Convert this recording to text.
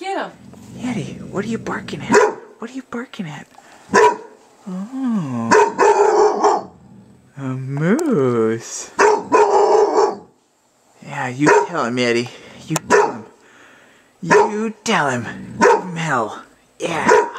Get him. Yeti, what are you barking at? What are you barking at? Oh. A moose. Yeah, you tell him, Yeti. You tell him. You tell him. Give him hell. Yeah.